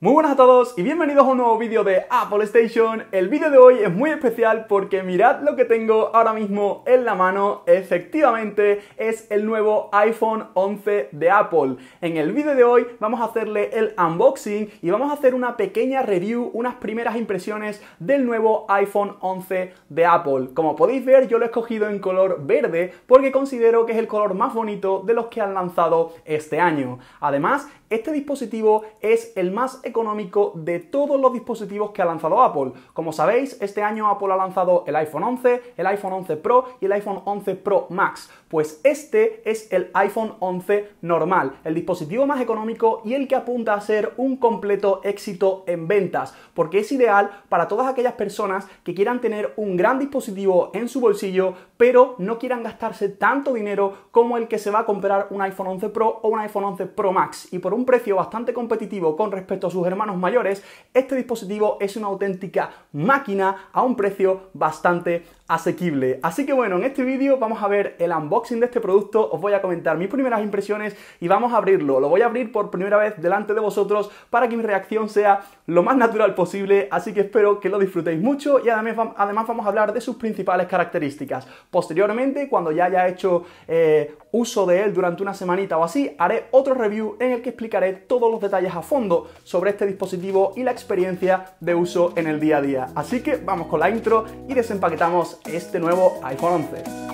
Muy buenas a todos y bienvenidos a un nuevo vídeo de Apple Station. El vídeo de hoy es muy especial porque mirad lo que tengo ahora mismo en la mano. Efectivamente es el nuevo iPhone 11 de Apple. En el vídeo de hoy vamos a hacerle el unboxing y vamos a hacer una pequeña review, unas primeras impresiones del nuevo iPhone 11 de Apple. Como podéis ver yo lo he escogido en color verde porque considero que es el color más bonito de los que han lanzado este año. Además, este dispositivo es el más económico de todos los dispositivos que ha lanzado Apple. Como sabéis, este año Apple ha lanzado el iPhone 11, el iPhone 11 Pro y el iPhone 11 Pro Max. Pues este es el iPhone 11 normal, el dispositivo más económico y el que apunta a ser un completo éxito en ventas, porque es ideal para todas aquellas personas que quieran tener un gran dispositivo en su bolsillo, pero no quieran gastarse tanto dinero como el que se va a comprar un iPhone 11 Pro o un iPhone 11 Pro Max. Y por un precio bastante competitivo con respecto a sus hermanos mayores, este dispositivo es una auténtica máquina a un precio bastante asequible. Así que bueno, en este vídeo vamos a ver el unboxing de este producto, os voy a comentar mis primeras impresiones y vamos a abrirlo. Lo voy a abrir por primera vez delante de vosotros para que mi reacción sea lo más natural posible, así que espero que lo disfrutéis mucho y además, además vamos a hablar de sus principales características. Posteriormente, cuando ya haya hecho eh, uso de él durante una semanita o así, haré otro review en el que explicaré todos los detalles a fondo sobre este dispositivo y la experiencia de uso en el día a día. Así que vamos con la intro y desempaquetamos este nuevo iPhone 11.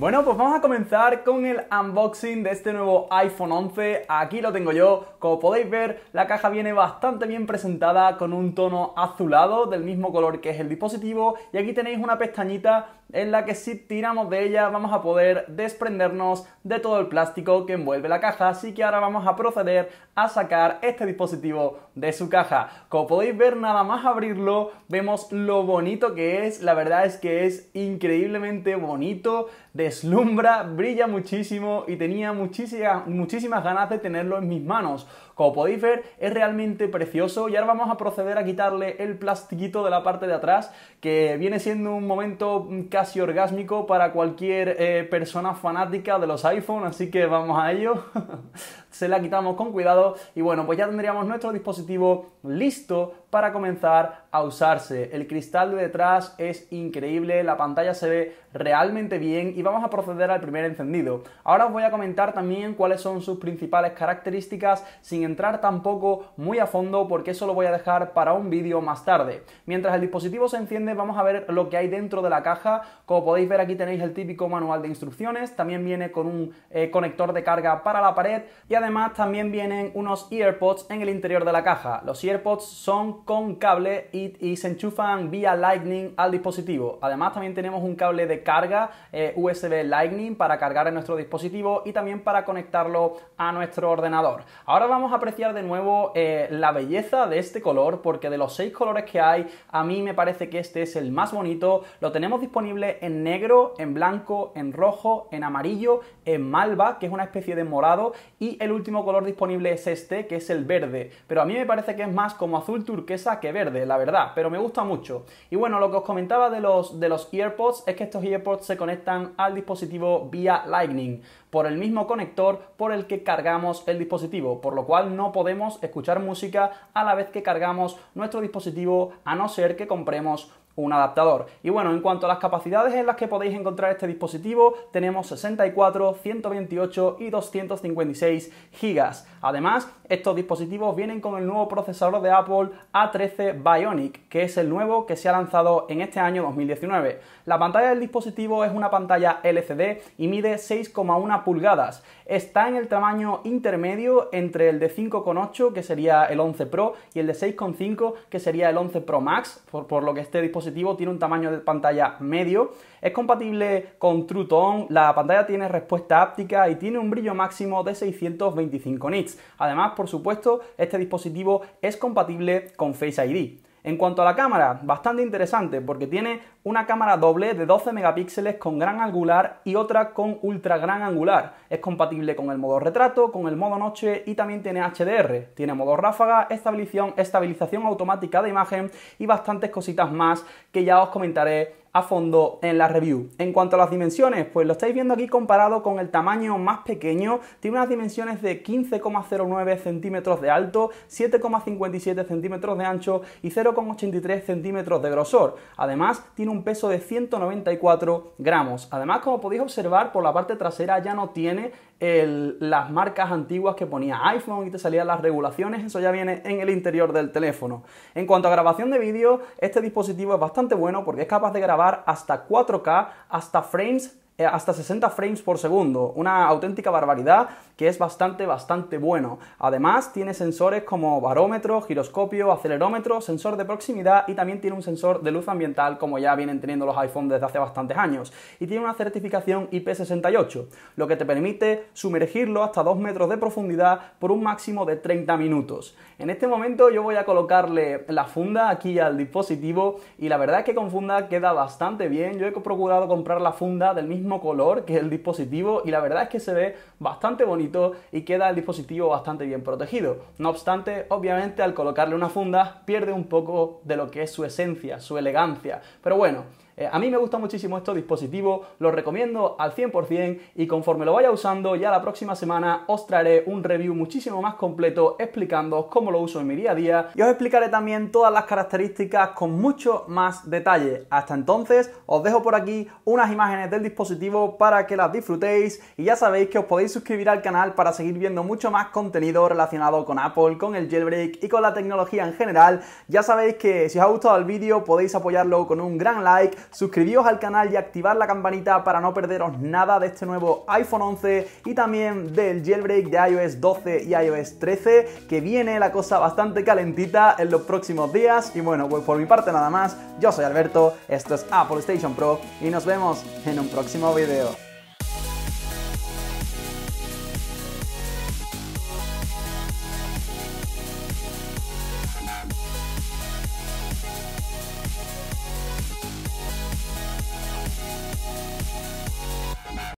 Bueno, pues vamos a comenzar con el unboxing de este nuevo iPhone 11. Aquí lo tengo yo. Como podéis ver, la caja viene bastante bien presentada con un tono azulado del mismo color que es el dispositivo. Y aquí tenéis una pestañita en la que si tiramos de ella vamos a poder desprendernos de todo el plástico que envuelve la caja. Así que ahora vamos a proceder a sacar este dispositivo de su caja. Como podéis ver, nada más abrirlo, vemos lo bonito que es. La verdad es que es increíblemente bonito deslumbra, brilla muchísimo y tenía muchísimas, muchísimas ganas de tenerlo en mis manos. Como podéis ver, es realmente precioso y ahora vamos a proceder a quitarle el plastiquito de la parte de atrás, que viene siendo un momento casi orgásmico para cualquier eh, persona fanática de los iPhone, así que vamos a ello. Se la quitamos con cuidado y bueno, pues ya tendríamos nuestro dispositivo listo para comenzar a usarse. El cristal de detrás es increíble, la pantalla se ve realmente bien y vamos a proceder al primer encendido. Ahora os voy a comentar también cuáles son sus principales características sin entrar tampoco muy a fondo porque eso lo voy a dejar para un vídeo más tarde. Mientras el dispositivo se enciende vamos a ver lo que hay dentro de la caja. Como podéis ver aquí tenéis el típico manual de instrucciones, también viene con un eh, conector de carga para la pared y además también vienen unos EarPods en el interior de la caja. Los EarPods son con cable y, se enchufan vía Lightning al dispositivo. Además también tenemos un cable de carga eh, USB Lightning para cargar en nuestro dispositivo y también para conectarlo a nuestro ordenador. Ahora vamos a apreciar de nuevo eh, la belleza de este color porque de los seis colores que hay a mí me parece que este es el más bonito. Lo tenemos disponible en negro, en blanco, en rojo, en amarillo, en malva que es una especie de morado y el último color disponible es este que es el verde. Pero a mí me parece que es más como azul turquesa que verde, la verdad, pero me gusta mucho. Y bueno, lo que os comentaba de los, de los EarPods es que estos EarPods se conectan al dispositivo vía Lightning por el mismo conector por el que cargamos el dispositivo, por lo cual no podemos escuchar música a la vez que cargamos nuestro dispositivo a no ser que compremos un adaptador. Y bueno, en cuanto a las capacidades en las que podéis encontrar este dispositivo, tenemos 64, 128 y 256 gigas. Además, estos dispositivos vienen con el nuevo procesador de Apple A13 Bionic, que es el nuevo que se ha lanzado en este año 2019. La pantalla del dispositivo es una pantalla LCD y mide 6,1 pulgadas. Está en el tamaño intermedio entre el de 5,8, que sería el 11 Pro, y el de 6,5, que sería el 11 Pro Max, por, por lo que este dispositivo tiene un tamaño de pantalla medio, es compatible con True Tone, la pantalla tiene respuesta áptica y tiene un brillo máximo de 625 nits. Además, por supuesto, este dispositivo es compatible con Face ID. En cuanto a la cámara, bastante interesante porque tiene una cámara doble de 12 megapíxeles con gran angular y otra con ultra gran angular. Es compatible con el modo retrato, con el modo noche y también tiene HDR. Tiene modo ráfaga, estabilización, estabilización automática de imagen y bastantes cositas más que ya os comentaré a fondo en la review. En cuanto a las dimensiones, pues lo estáis viendo aquí comparado con el tamaño más pequeño, tiene unas dimensiones de 15,09 centímetros de alto, 7,57 centímetros de ancho y 0,83 centímetros de grosor. Además, tiene un peso de 194 gramos. Además, como podéis observar, por la parte trasera ya no tiene las marcas antiguas que ponía iPhone y te salían las regulaciones, eso ya viene en el interior del teléfono. En cuanto a grabación de vídeo, este dispositivo es bastante bueno porque es capaz de grabar hasta 4K, hasta frames hasta 60 frames por segundo, una auténtica barbaridad que es bastante, bastante bueno. Además, tiene sensores como barómetro, giroscopio, acelerómetro, sensor de proximidad y también tiene un sensor de luz ambiental como ya vienen teniendo los iPhone desde hace bastantes años. Y tiene una certificación IP68, lo que te permite sumergirlo hasta 2 metros de profundidad por un máximo de 30 minutos. En este momento yo voy a colocarle la funda aquí al dispositivo y la verdad es que con funda queda bastante bien. Yo he procurado comprar la funda del color que el dispositivo y la verdad es que se ve bastante bonito y queda el dispositivo bastante bien protegido. No obstante, obviamente al colocarle una funda pierde un poco de lo que es su esencia, su elegancia. Pero bueno, eh, a mí me gusta muchísimo este dispositivo, lo recomiendo al 100% y conforme lo vaya usando ya la próxima semana os traeré un review muchísimo más completo explicando cómo lo uso en mi día a día y os explicaré también todas las características con mucho más detalle. Hasta entonces os dejo por aquí unas imágenes del dispositivo para que las disfrutéis y ya sabéis que os podéis suscribir al canal para seguir viendo mucho más contenido relacionado con Apple, con el jailbreak y con la tecnología en general. Ya sabéis que si os ha gustado el vídeo podéis apoyarlo con un gran like, suscribíos al canal y activar la campanita para no perderos nada de este nuevo iPhone 11 y también del jailbreak de iOS 12 y iOS 13 que viene la cosa bastante calentita en los próximos días. Y bueno pues por mi parte nada más yo soy Alberto esto es Apple Station Pro y nos vemos en un próximo video